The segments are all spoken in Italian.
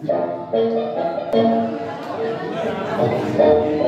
Thank you.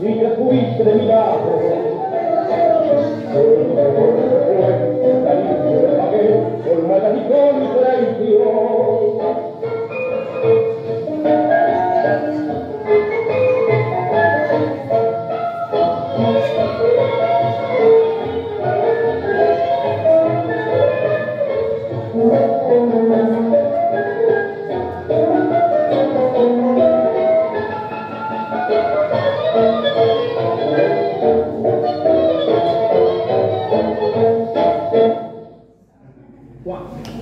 in cui tremilate One.